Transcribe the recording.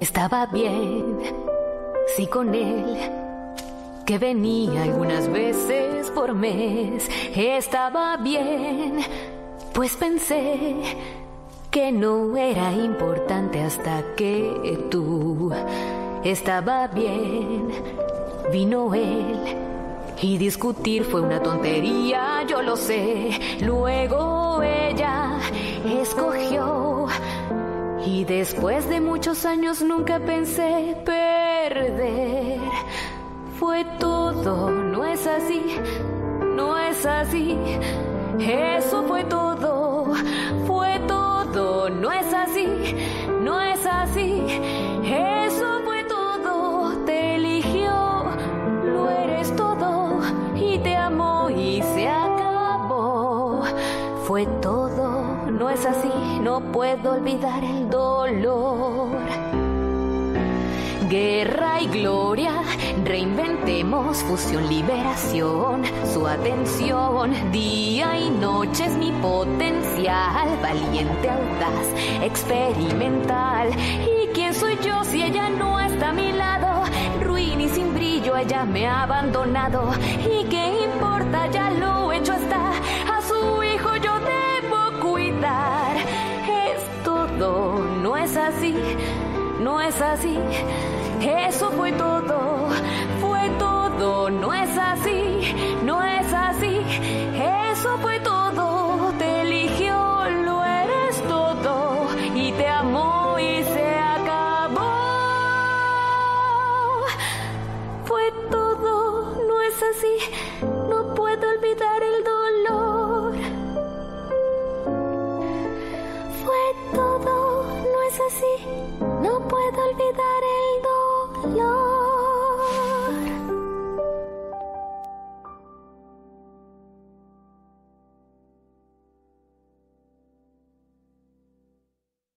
Estaba bien, sí con él, que venía algunas veces por mes. Estaba bien, pues pensé que no era importante hasta que tú estaba bien. Vino él y discutir fue una tontería, yo lo sé. Luego ella escogió y después de muchos años nunca pensé perder. Fue todo, no es así, no es así. Eso fue todo, fue todo, no es así, no es así. Eso fue todo, te eligió, lo eres todo y te amó y se acabó. Fue todo, no es así, no puedo olvidar el dolor. Guerra y gloria, reinventemos fusión, liberación, su atención, día y noche es mi potencial, valiente, audaz, experimental. ¿Y quién soy yo si ella no está a mi lado? Ruin y sin brillo, ella me ha abandonado. ¿Y qué importa? Así, no es así. Eso fue todo, así, no puedo olvidar el dolor.